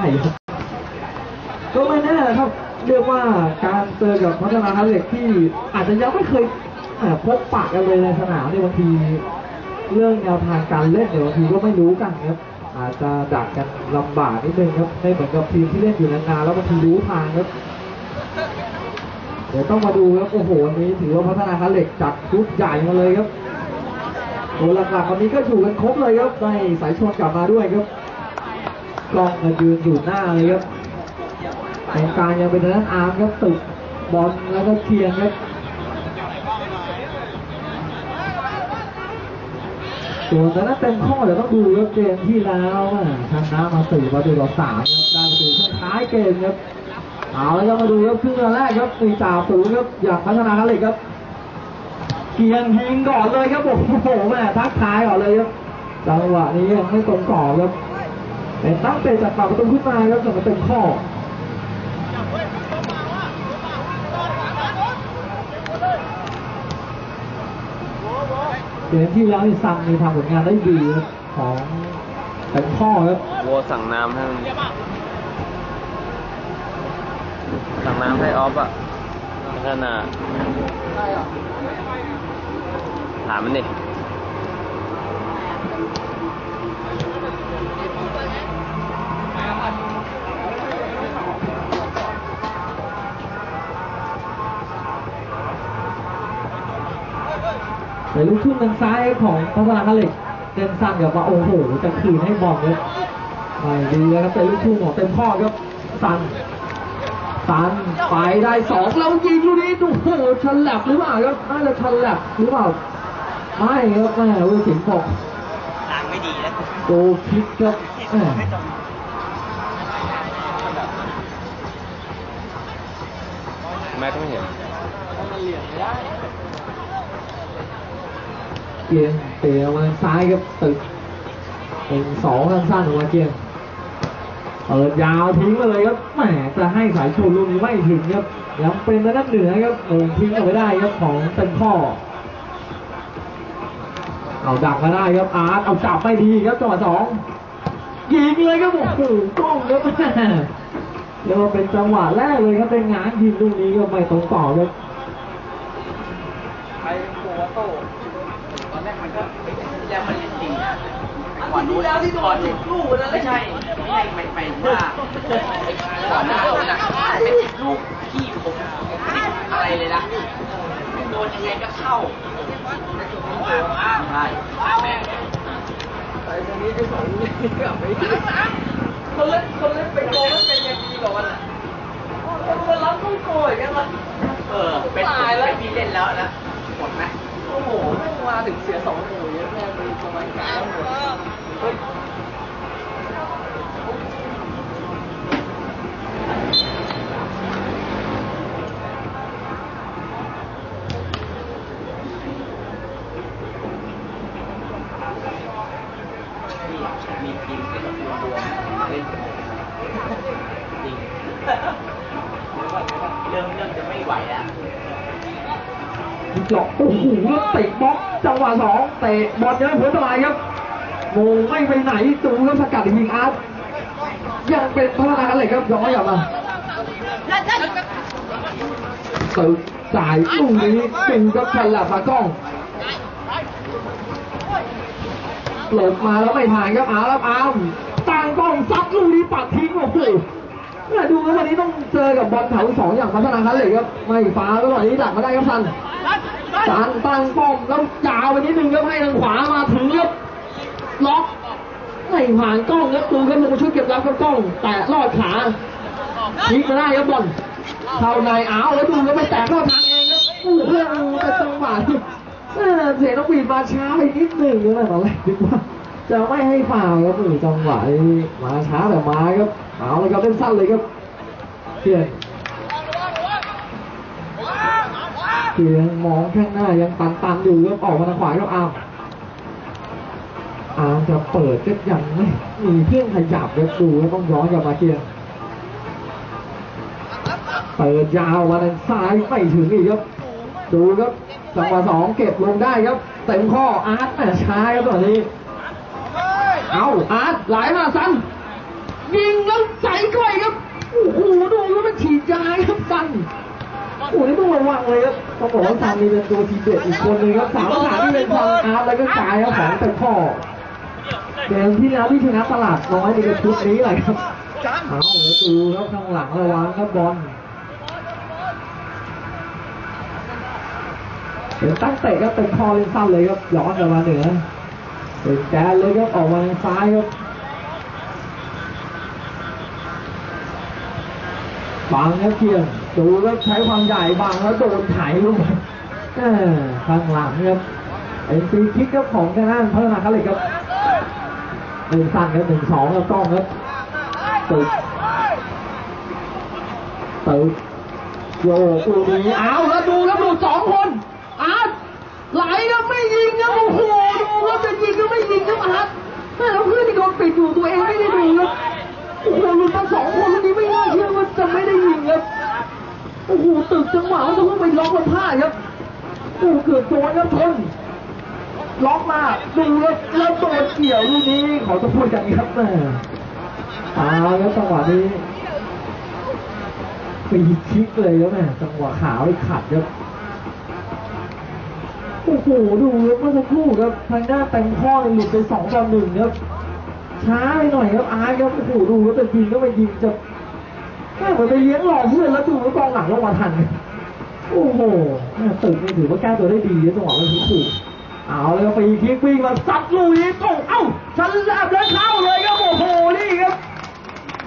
ใช่ครับก็ไม่แน่ครับ เรียกว่าการเจอกับพัฒนาทัพเหล็กที่อาจจะยังไม่เคยเอ่อพบปะกันเลยในสนามเนี่ยบางที เรื่องแนวทางการเล่นเนี่ยบางทีก็ไม่รู้กันครับ อาจจะดักกันลำบากนิดนึงครับไม่เหมือนกับทีมที่เล่นอยู่นานๆแล้วบางทีรู้ทางครับ เดี๋ยวต้องมาดูครับโอ้โหวันนี้ถือว่าพัฒนาทัพเหล็กจัดชุดใหญ่มาเลยครับตัวหลักๆวันนี้ก็อยู่กันครบเลยครับได้สายชนกลับมาด้วยครับ กล้องมายืนอยู่หน้าเลยครับตรงกางยังเป็นทางด้นอาร์มครับตึกบอลแล้วก็เคียงครับส่วนทางด้านเต็มข้อเดี๋ยวต้องดูครับเกมที่แล้วอะชนะมาสี่ประตูต่อสามครับได้ประตูช่วงท้ายเกมครับเอาแล้วก็มาดูครับครึ่งแรกครับสี่จ่าศูนย์ครับอย่างพัฒนาเลยครับ เกียงเฮงก่อนเลยครับโอ้โหแม่ทักทายก่อนเลยครับจังหวะนี้ยังไม่ตรงกรอบครับ เป็นตั้งเตะจากปากประตูขึ้นมาครับสำหรับเต็มข้อเกมที่แล้วนี่ซังมีทำผลงานได้ดีของเต็มข้อครับวัวสั่งน้ำให้มันสั่งน้ำให้ออฟอะพัฒนาถามมันดิ แต่ลูกทุ่งทางซ้ายของพัฒนาคาเหล็กเต็มสั้นกับว่าโอ้โหจะคืนให้บอลเลยไม่ดีเลยครับแต่ลูกทุ่งของเต็มข้อครับสันสันไปได้สองแล้วยิงลูกนี้โอ้โหฉลับหรือเปล่าครับน่าจะฉลับหรือเปล่าไม่ครับแม่วูสิงห์บอกทางไม่ดีนะโกคิกครับแม่ไม่ตรงแม่ก็ไม่เห็น เกียงเตะมาซ้ายครับตึกเป็นสองสั้นๆออกมาเกียงเปิดยาวทิ้งมาเลยครับแหมจะให้สายชนลูกนี้ไม่ถึงครับยังเป็นระดับเหนือครับโอ้ทิ้งเอาไว้ได้ครับของเต็มข้อเอาดักมาได้ครับอาร์ตเอาจับไม่ดีครับจังหวะสองยิงเลยครับโอ้โหกล้องครับแม่เรียกว่าเป็นจังหวะแรกเลยครับเป็นงานยิงลูกนี้ก็ไม่ตรงต่อครับ ก่อนนู้นแล้วที่โดนลูกนะไม่ใช่ไม่ใช่ไม่ไม่ว่าก่อนหน้านั้นนะเป็นลูกที่ผมอะไรเลยนะโดนยังไงก็เข้าใช่แต่ตรงนี้ที่สองนี่กลับไม่ได้คนเล่นคนเล่นเป็นโกมันเป็นยังดีกว่ามันอะคนรับต้องโกยกันละเออเป็นตายแล้วพี่เล่นแล้วนะหมดไหมโอ้โหมาถึงเสียสองหมู่เยอะแม่งมีประมาณกลางห มดเฮ้ยมีทีมที่แบบรวมๆเล่นกันจริงเริ่มเริ่มจะไม่ไหวแล้วเจาะโอ้โหแล้วเตะบล็อกจังหวะสองเตะบอลยังไม่พ้นตรายครับ โมงไม่ไปไหนตูครับสกัดยิงอาร์ตยังเป็นพัฒนาการครับย้อนกลับมาตึกจ่ายลูกนี้ตึงกับฉลับมากล้องหลบมาแล้วไม่ผ่านครับอาร์มอาร์มตั้งกล้องซัดลูกนี้ปัดทิ้งโอ้โหเนี่ยดูแล้ววันนี้ต้องเจอกับบอลแถวสองอย่างพัฒนาการเลยครับไม่ฟ้าแล้ววันนี้ดักมาได้ครับซันสารตั้งป้อมแล้วยาวไปนิดนึงครับให้ทางขวามาถึงครับ ล็อกไม่ผ่านกล้องครับตูครับลงมาช่วยเก็บรับกับกล้อง แต่ลอดขาพลิกมาได้ครับบอลเข้าในอ้าวแล้วดูแล้วไปแตะกรอดทางเองครับโอ้โหแต่จังหวะที่เสียงน้องบีดมาช้าไปนิดหนึ่งนะตอนแรกคิดว่าจะไม่ให้ฝ่าวครับนี่จังหวะมาช้าแต่มาครับเอาเลยครับเล่นสั้นเลยครับเปลี่ยนเสียงมองข้างหน้ายังตันตันๆอยู่ครับออกมาทางขวาครับอาร์ม อาร์มจะเปิดก็ยังไม่มีเพื่อนขยับแล้วดูแล้วต้องย้อนกลับมาเกียร์เปิดยาววันนั้นซ้ายไม่ถึงอีกครับ ดูครับจังหวะสองเก็บลงได้ครับ เต็มข้ออาร์ตแต่ช้าครับตอนนี้ เอาอาร์ตไหลมาสันยิงแล้วใส่ก้อยครับโอ้โหดูว่ามันฉีดยาครับสันโอ้ยต้องระวังเลยครับต้องบอกว่าซันนี่เป็นตัวทีเด็ดอีกคนนึงครับสามสามนี่เป็นทางอาร์ตแล้วก็กายครับของแต่ข้อ เกมที่แล้วที่ชนะตลาดน้อยในชุดนี้แหละครับเอาแล้วดูครับข้างหลังระวังครับบอลเดี๋ยวตั้งเตะก็เป็นคอเล่นสั้นเลยครับย้อนกลับมาเหนือเป็นแกนเลยครับออกมาทางซ้ายครับบังครับเพียงดูแล้วใช้ความใหญ่บังแล้วโดนไถลงมาเอ้อข้างหลังครับเป็นฟรีคิกครับของทางด้านพัฒนาคาเหล็กครับ หนึ่งสั้นครับหนึ่งสองครับกล้องครับตึกตึกโยกลูกนี้เอาแล้วดูแล้วดูสองคนอาร์ตไหลก็ไม่ยิงครับโอ้โหดูครับจะยิงก็ไม่ยิงครับอาร์ตแม่แล้วเพื่อนที่โดนปิดอยู่ตัวเองไม่ได้ดูครับโอ้โหหลุดมาสองคนลูกนี้ไม่น่าเชื่อว่าจะไม่ได้ยิงครับโอ้โหตึกจังหวะว่าจะเพิ่งไปล็อกมาพลาดครับโอ้โหเกือบโดนครับทน ล็อกมาดูแล้วแล้วโดนเกี่ยวลูกนี้ขอจะพูดอย่างนี้ครับแม่เอาแล้วจังหวะนี้ปีคิกเลยครับแม่จังหวะขาไปขัดครับโอ้โหดูครับเมื่อสักครู่ครับทางหน้านแตงข้อเนี่ยหลุดไปสองต่อหนึ่งครับช้าไปหน่อยครับอาร์ตครับโอ้โหดูแล้วแต่ยิงก็ไปยิงจะแม่เหมือนไปเลี้ยงหล่อเพื่อนแล้วดูแล้วกองหลังลงมาทัน โอ้โหแม่ตึกนี่ถือว่าแก้ตัวได้ดีนะจังหวะเมื่อสักครู่ เอาเลยครับไปคิกวิ่งมาซัดลูกนี้ตรงเอ้าฉลับแล้วเข้าเลยครับโอ้โหนี่ครับ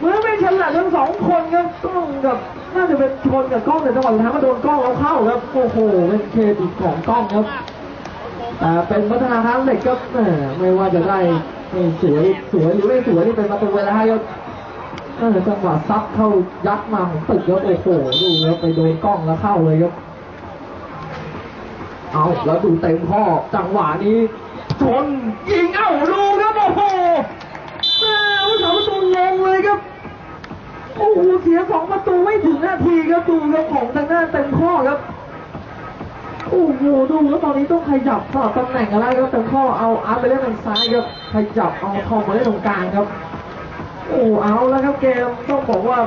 มือนเป็นฉลับทั้งสองคนครับกล้องกับน่าจะเป็นชนกับกล้องแต่จังหวะสุดท้ายมาโดนกล้องแล้วเข้าครับโอ้โหเป็นเครดิตของกล้องครับแต่เป็นพัฒนาทางเหล็กครับไม่ว่าจะได้สวยสวยหรือไม่สวยนี่เป็นประตูเวลาครับจังหวะซับเข้ายัดมาของตึกครับโอ้โหดูครับไปโดนกล้องแล้วเข้าเลยครับ เอาแล้วดูเต็มข้อจังหวะนี้ชนยิงเอ้าดูครับโอ้โหแม่ผู้สาประตูงงเลยครับโอ้โหเสียสองประตูไม่ถึงนาทีครับดูครับของทางหน้าเต็มข้อครับโอ้โหดูแล้วตอนนี้ต้องขยับสลับตำแหน่งอะไรครับเต็มข้อเอาอาร์ไปเล่นทางซ้ายครับขยับเอาทองมาเล่นตรงกลางครับ โอ้เอาแล้วครับเกมต้องบอกว่า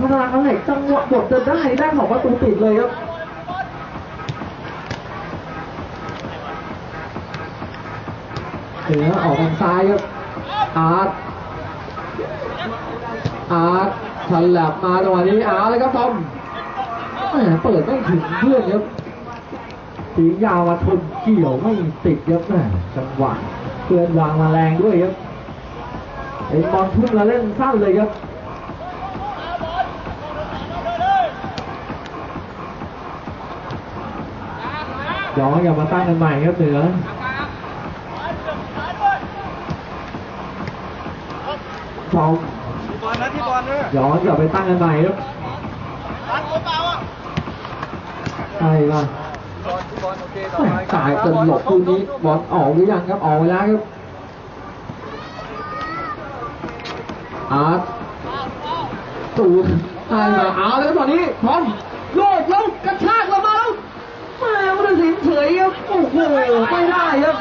พัฒนาเขาเหล็กจังหวะบทจะได้ได้สองประตูติดเลยครับ เหนือออกทางซ้ายครับอาร์ตอาร์ตฉลับมาจังหวะนี้อาร์ตเลยครับทอมเปิดไม่ถึงเพื่อนครับทียาวมาชนเกี่ยวไม่ติดครับแหมจังหวะเพื่อนวางมาแรงด้วยครับไอ้บอลทุ่มแล้วเล่นสั้นเลยครับย้อนกลับมาตั้งกันใหม่ครับเหนือ องบอลนะที่บอลด้วยย้อนกลับไปตั้งกันใหม่ครับบอลเปล่าอะใช่ป่ะบอลที่บอลโอเคต่อแม่ไปจ่ายจนหลบลูกนี้บอลออกหรือยังครับออกไปแล้วครับอาร์ตตูดใช่มาเอาแล้วตอนนี้พร้อมโยกแล้วกระชากเรามาแล้วแม่มันสินเฉยครับโอ้โหไม่ได้ครับ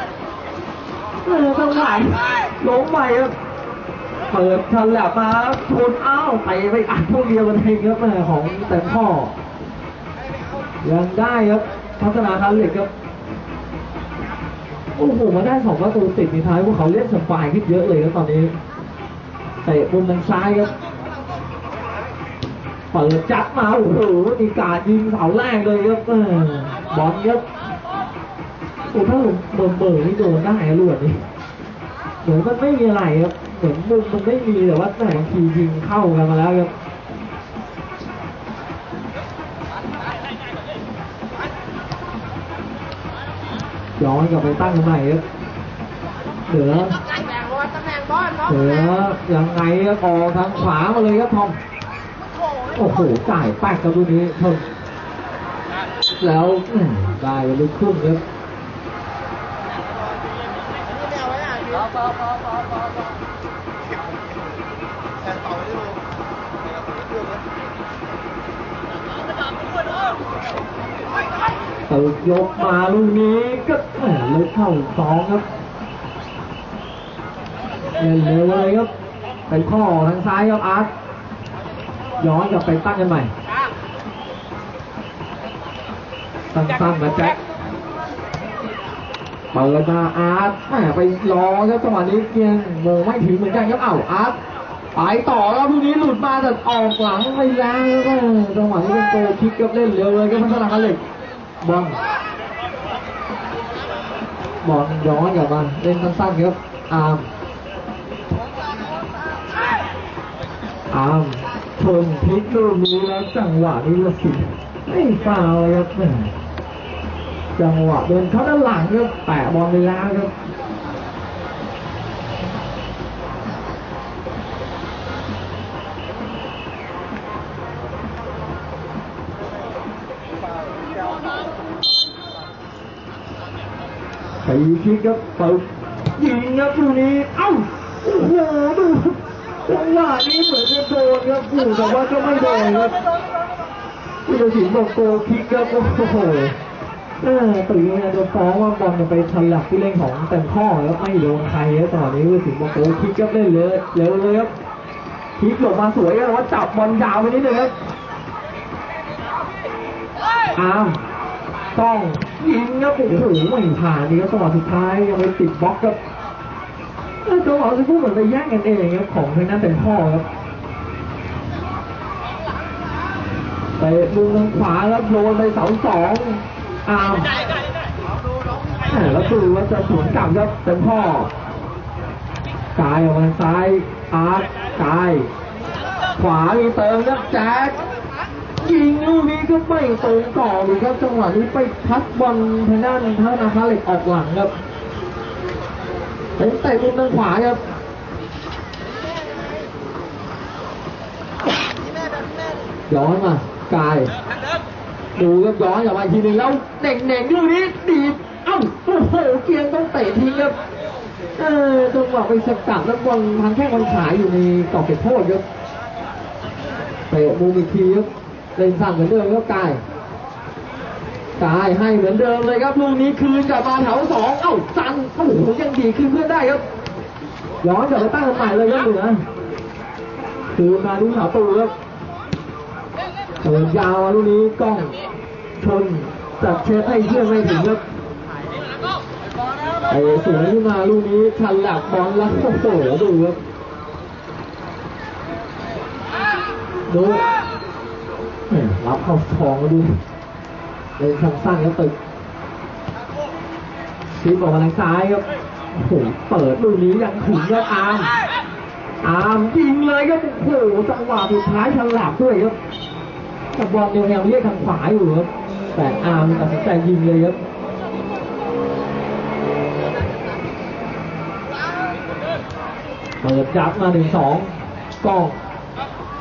เออต้องไหลล้มไปครับ เปิดทันแหลบมาชนอ้าวไปไปอัดพวกเดียวกันเองครับแม่ของแต่พ่อ ยังได้ครับพัฒนาทันเหล็กครับโอ้โหมาได้สองประตูติดในท้ายพวกเขาเล่นสบายขึ้นเยอะเลยครับตอนนี้เตะมุมทางซ้ายครับเปิดจัดมาโอ้โหมีการยิงเสาแรกเลยครับบอลครับโอ้ถ้าผมเบิ่มเบิ่นี่โดนได้ลวดนี่เหมือนมันไม่มีอะไรครับ เหมือนมุมมันไม่มีแต่ว่าแต่ทียิงเข้ากันมาแล้วครับย้อนกลับไปตั้งกันใหม่ครับเหลือตำแหน่งบอลตำแหน่งบอลเหลือยังไงครับออกทางขวามาเลยครับทอมโอ้โหจ่ายแป๊กกับลูกนี้ทอมแล้วอืมได้ไปลูกครึ่งครับ ตึกยกมาลูกนี้ก็แหมเลยเข้าสองครับเล่นเร็วเลยครับเป็นข้อทางซ้ายครับอาร์ตย้อนกลับไปตั้งกันใหม่สั้นๆนะแจ็ค เปิดมาอาร์ตแหมไปรอครับจังหวะนี้เพียงโมไม่ถึงเหมือนกันครับเอ้าอาร์ตไปต่อแล้วพรุ่งนี้หลุดมาแต่ออกหลังไปแล้วก็จังหวะนี้เป็นโกคิกครับเล่นเร็วเลยครับพันาการเหล็กบอลบอลย้อนกลับมาเล่นสั้นๆครับอาร์มอาร์มชนพลิกลูกนี้แล้วจังหวะนี้ละสิไม่ฟาวเลยครับ จังหวะเดินเข้าด้านหลังครับแปะบอลไปแล้วครับไปคิกครับเปิดยิงครับลูกนี้เอ้าโอ้โหดูจังหวะนี้เหมือนจะโดนครับโอ้แต่ว่าก็ไม่โดนครับผู้ตัดสินบอกโกคิกครับโอ้โห ตื่นมาจะฟ้องว่าบอลมันไปฉลับที่เล่นของเต็มข้อแล้วไม่โดนใครแล้วตอนนี้ผู้สิงห์บอกโอ้คิกก็เล่นเลยเร็วเลยครับคิกหลบมาสวยแต่ว่าจับบอลยาวไปนิดนึงครับอาร์มต้องยิงครับโอ้โหไม่ผ่านนี่ครับจังหวะสุดท้ายยังไปติดบล็อกครับจังหวะจะพูดเหมือนไปแย่งกันเองครับของทางนั้นเต็มข้อครับไปมุมทางขวาแล้วโดนไปเสาสอง อาร์มแล้วคือว่าจะสวนกลับครับเต็มพ่อกายออกมาซ้ายอาร์ตกาย ขวามีเติมครับแจ็คยิงลูกนี้ก็ไม่ตรงต่อเลยครับจังหวะนี้ไปพัดบอลทางด้านท่านาคาเหล็กออกหลังครับเป็นเตะมุมทางขวาครับย้อนมากาย ดูครับย้อนกลับมาอีกทีหนึ่งแล้วเน่งเน่งๆลูกนี้ดีดเอ้าโอ้โหเกียงต้องเตะทิ้งครับเออจังหวะไปสกัดแล้วบอลทางแข้งบอลขายอยู่ในกรอบเขตโทษครับเตะมุมอีกทีครับเล่นสั่งเหมือนเดิมครับกายกายให้เหมือนเดิมเลยครับลูกนี้คืนกลับมาแถวสองเอ้าจันโอ้โหยังดีคืนเพื่อนได้ครับย้อนกลับมาตั้งกันใหม่เลยครับเหนือคืนมาลูกสาวตูครับเปิดยาวลูกนี้กล้อง ชนจัดเช็ดให้เพื่อไม่ถึงครับไอ้สวยขึ้นมาลูกนี้ฉลับบอลแล้วโอ้โหดูครับดูรับเข้าทองดูเล่นสั้นๆครับตึกชีบออกมาทางซ้ายครับโอ้โหเปิดลูกนี้ยังถึงครับอาร์มอาร์มยิงเลยครับโอ้โหจังหวะสุดท้ายฉลับด้วยครับกับบอลเดียวแนวเรียกทางขวาอยู่ครับ แต่อาร์มตัดสินใจยิงเลยครับเปิดจับมาหนึ่งสองกล้อง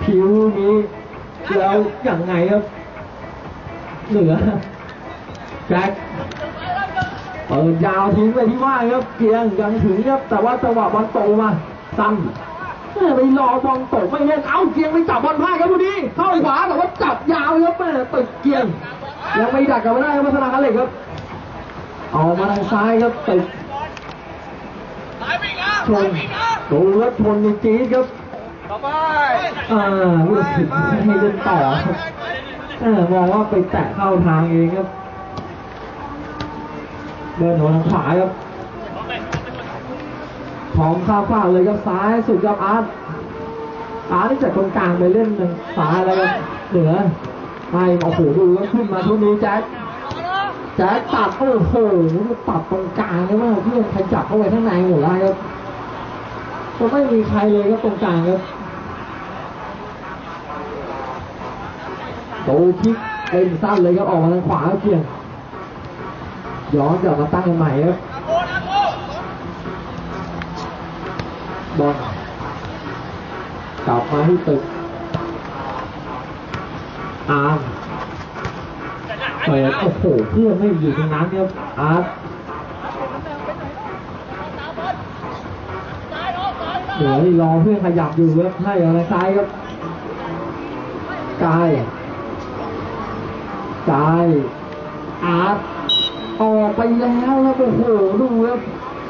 ผิวนี้แล้วอย่างไงครับ เหนือแจ็คเปิดยาวทิ้งไปที่ว่าครับเกียงยังถึงครับแต่ว่าจังหวะบอลตกมาซ้ำแม่ไปรอบอลตกไม่เล่นเอ้าเกียงไปจับบอลพลาดครับพอดีเข้าไปขวาแต่ว่าจับยาวครับแม่ตึกเกียง ยังไม่ดักกลับมาได้ครับพัฒนาการเหล็กครับเอามาทางซ้ายครับตึกชนดูแล้วชนในจี๊ดครับต่อไปอ่าผู้ตัดสินให้เล่นต่อครับเออมองว่าไปแตะเข้าทางเองครับเดินหัวทางขวาครับพร้อมข้าวฟ้าเลยครับซ้ายสุดครับอาร์ตอาร์ตนี่จากตรงกลางไปเล่นทางซ้ายแล้วครับเหนือ ไม่โอ้โหดูขึ้นมาทุกนี้แจ็คแจ็คตัดโอ้โหตัดตรงกลางเลยว่าเพื่อนขยับเข้าไปข้างในหมดแล้วครับก็ไม่มีใครเลยครับตรงกลางครับโตคิกเล่นสั้นเลยครับออกมาทางขวาเพียงย้อนกลับมาตั้งใหม่ครับบอลกลับมาที่ตึก อาร์มเปิดโอ้โหเพื่อนไม่อยู่ตรงนั้นครับอาร์ตเหลือรอเพื่อนขยับอยู่ครับให้เอาทางซ้ายครับกายกายอาร์ตออกไปแล้วครับโอ้โหดูครับ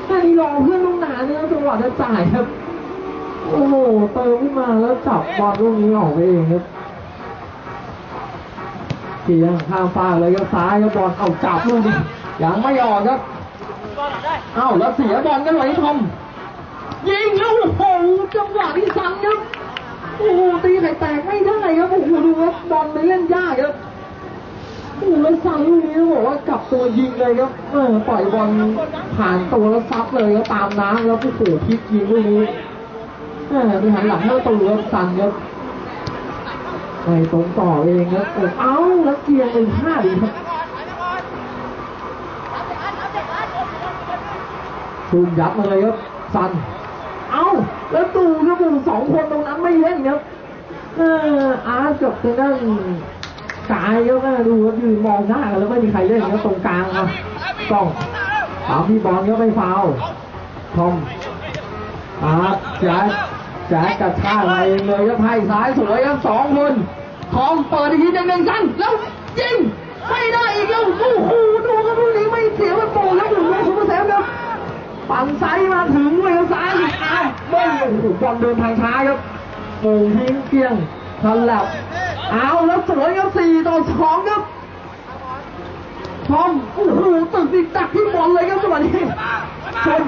ไอ้รอเพื่อนลูกหนาเนี่ยจังหวะจะจ่ายครับ โอ้โหเติมขึ้นมาแล้วจับบอลลูกนี้ออกไปเองครับ กียงข้ามฟากเลยครับซ้ายครับบอลเอาจับลูกนี้ยังไม่ออกครับเอ้าแล้วเสียบอลกันไหวทอมยิงแล้วโอ้โหจังหวะที่สั่งครับโอ้โหตีไข่แตกไม่ได้ครับโอ้โหดูครับบอลมันเล่นยากครับโอ้แล้วสั่งลูกนี้ต้องบอกว่ากลับตัวยิงเลยครับเออปล่อยบอลผ่านตัวแล้วซับเลยครับตามน้ำแล้วโอ้โหพลิกยิงลูกนี้เออไปหันหลังให้ประตูครับสั่งครับ ไปตรงต่อเองครับเอ้าแล้วเกียร์เป็นพลาดอีกครับซูมยับมาเลยครับสัน เอ้า แล้วตูครับผมสองคนตรงนั้นไม่เล่นครับเอออาร์ตกับทางด้านกายก็ม่ดูครับยืนมองหน้ากันแล้วไม่มีใครเล่นครับตรงกลางอะกล้องถามพี่บอลก็ไม่ฟาวทอมอาร์ตแจ็ค แจ็คกระชากมาเลยครับให้ซ้ายสวยครับสองคนทอมเปิดอีกทีหนึ่งหนึ่งสั้นแล้วยิงไม่ได้อีกแล้วโอ้โหดูครับลูกนี้ไม่เสียมันโป่งแล้วถึงแล้วซุปเปอร์เซฟครับปั่นไซส์มาถึงเลยครับซ้ายอ้าวเบิ้ลโอ้โหบอลเดินทางช้าครับโป่งทิ้งเกลี้ยงทันแล้วเอาแล้วสวยครับสี่ต่อสองครับทอมโอ้โหตึกติดดักที่บอลเลยครับจังหวะนี้ชน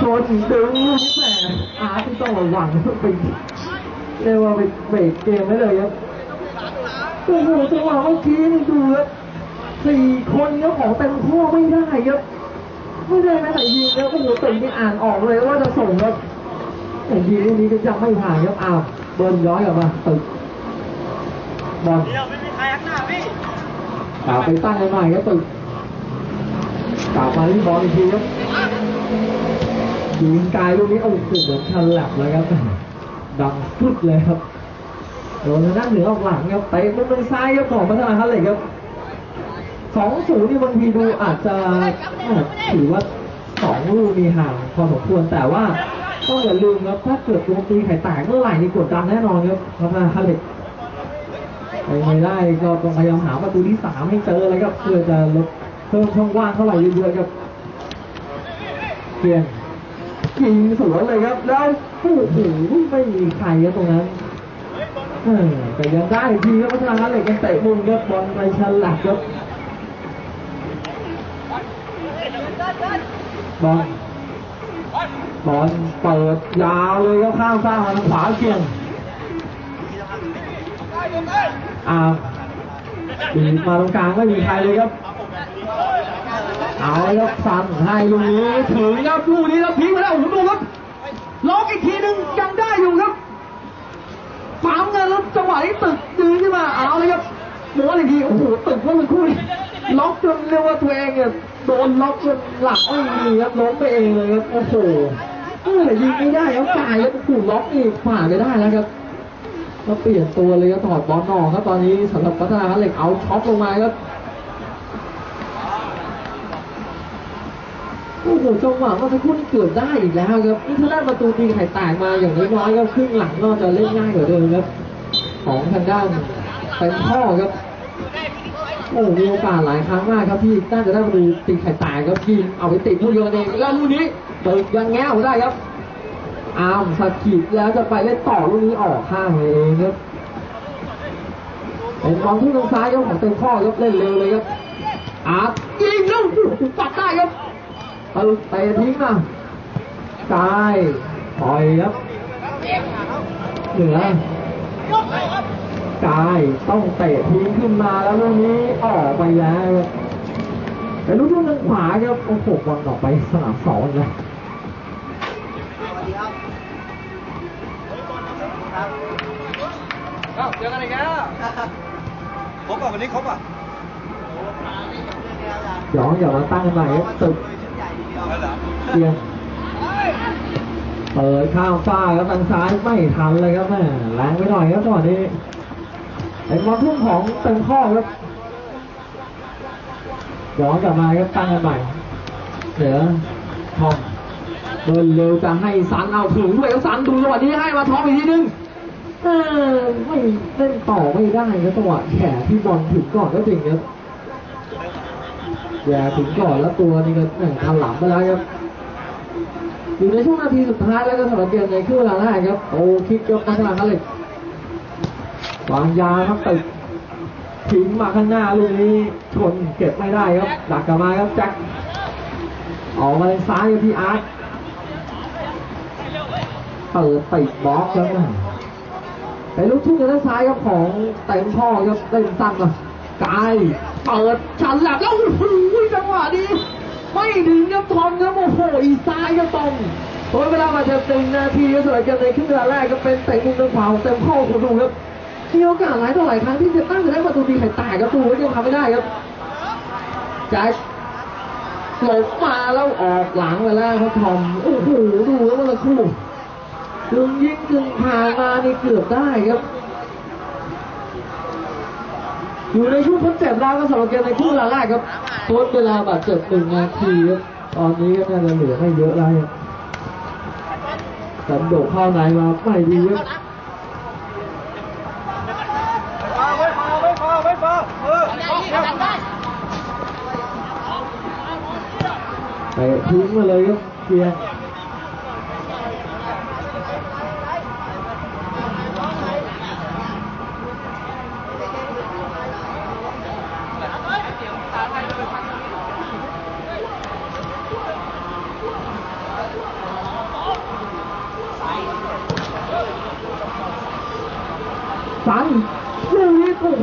ชนดึงลูกแหมอาร์ตที่ต้องระวังไปเรียกว่าไปเบรกเกมไว้เลยครับโอ้โหจังหวะเมื่อกี้นี่ดูครับสี่คนครับของเต็มข้อไม่ได้ครับไม่ได้แม้แต่ยิงครับโอ้โหตึงนี่อ่านออกเลยว่าจะส่งครับแต่ยิงลูกนี้ก็ยังไม่ผ่านครับอ้าวเบิร์นย้อยกลับมาตึกบอลเดี๋ยวไม่มีใครข้างหน้าพี่กลับไปตั้งใหม่ครับตึกกลับมาที่บอลอีกทีครับ ยิงกายลูกนี้โอ้โหเหมือนฉลับเลยครับดังฟึดเลยครับโดนทางด้านเหนือออกหลังครับเตะมุมทางซ้ายครับของพัฒนาคันเล็กครับสองศูนย์นี่บางทีดูอาจจะถือว่าสองลูกมีห่างพอสมควรแต่ว่าต้องอย่าลืมครับถ้าเกิดโจมตีไข่แตกเมื่อไหร่นี่กดดันแน่นอนครับพัฒนาคันเล็กไปไม่ได้ก็ต้องพยายามหาประตูที่สามให้เจอเลยครับเพื่อจะลดเพิ่มช่องว่างเท่าไหร่เยอะๆครับเปลี่ยน ยิงสวนเลยครับ แล้วโอ้โหไม่มีใครครับตรงนั้นแต่ยังได้ทีครับพัฒนาเหล็กกันเตะมุมครับบอลไปฉลับครับบอลบอลเปิดยาวเลยครับข้ามฟ้ากมาทางขวาเกียงอ่าปีมาตรงกลางไม่มีใครเลยครับ เอาเลยครับสั่นให้ลูกนี้ถึงครับลูกนี้แล้วพลิกมาแล้วโอ้โหดูครับล็อกอีกทีหนึ่งยังได้อยู่ครับสามเงินแล้วจังหวะนี้ตึกดึงขึ้นมาเอาเลยครับม้วนอีกทีโอ้โหตึกว่ามันคู่นี้ล็อกจนเรียกว่าตัวเองเนี่ยโดนล็อกจนหลักไม่มีครับล้มไปเองเลยครับโอ้โหเออยิงไม่ได้ครับจ่ายครับถูกล็อกอีกฝ่าไปได้แล้วครับแล้วเปลี่ยนตัวเลยครับถอดบอลออกครับตอนนี้สำหรับพัฒนาเหล็กเอาช็อปลงมาครับ โอ้โหจังหวะเมื่อสักครู่นี้เกือบได้อีกแล้วครับนี่ถ้าได้ประตูตีไข่แตกมาอย่างน้อยๆก็ครึ่งหลังก็จะเล่นง่ายกว่าเดิมครับ ของทางด้านเป็นพ่อครับโอ้มีโอกาสหลายครั้งมากครับที่น่าจะได้ประตูตีไข่แตกครับทีมเอาไปติดผู้โยนเองแล้วลูกนี้เปิดยังแง้วได้ครับอามสกิดแล้วจะไปเล่นต่อลูกนี้ออกข้างเองครับเป็นบอลที่ทางซ้ายครับของเต็มข้อครับเล่นเร็วเลยครับอาร์ตยิงล้วโอ้โหปัดได้ครับ เอาเตะทิ้งมากายปล่อยครับเหนือกายต้องเตะทิ้งขึ้นมาแล้วลูกนี้ออกไปแล้วครับแต่ลูกทุ่งทางขวาครับโอ้โหบอลออกไปสนามสองแล้วอ้าวเจอกันอีกแล้วครบอะวันนี้ครบอะย้อนอย่ามาตั้งใหม่ครับตึกแล้ว เกียงเปิดข้ามฟ้าครับทางซ้ายไม่ทันเลยครับแม่แรงไปหน่อยครับจังหวะนี้เป็นบอลทุ่งของเต็มข้อครับย้อนกลับมาครับตั้งกันใหม่เหลือทอมเดินเร็วจะให้สันเอาถึงด้วยครับสันดูจังหวะนี้ให้มาทอมอีกทีนึงไม่เล่นต่อไม่ได้ครับจังหวะแขนที่บอลถึงก่อนก็จริงครับแย่ถึงก่อนแล้วตัวนี้ก็แหม่ทันหลังไปแล้วครับ อยู่ในช่วงนาทีสุดท้ายแล้วก็สำหรับเกมในครึ่งเวลาแรกครับโอ้คิกยกพัฒนาคันเล็กวางยาครับตึกทิ้งมาข้างหน้าลูกนี้ชนเก็บไม่ได้ครับดักกลับมาครับแจ็คออกมาทางซ้ายครับพี่อาร์ตเปิดติดบล็อกครับเป็นลูกทุ่งทางด้านซ้ายครับของเต็มพ่อครับเล่นตั้งมากายเปิดฉันหลับแล้วโอ้โหจังหวะนี้ ไม่ถึงครับทอนครับโอ้โหอีซ้ายก็ตรงโดยเวลามาเจ็บหนึ่งนาทีก็สำหรับเกมในครึ่งเวลาแรกก็เป็นเตะมุมทางขวาเต็มข้อคุณดูครับมีโอกาสหลายต่อหลายครั้งที่จะตั้งจะได้ประตูดีไข่แตกครับดูก็ยังทำไม่ได้ครับแจ็คหลบมาแล้วออกหลังไปแล้วครับทอมโอ้โหดูแล้วมันละคู่กึ่งยิงกึ่งผ่านมานี่เกือบได้ครับ อยู่ในช่วงทดเจ็บแล้วก็สำหรับเกมในครึ่เวลาแรกครับ ทดเวลาบาดเจ็บหนึ่งนาทีครับตอนนี้ก็น่าจะเหลือไม่เยอะแล้วครับสันโดกเข้าในมาไม่ดีครับไม่พอไม่พอไม่พอเออไปทิ้งมาเลยครับเกียร์ สันลูกนี้โอ้โ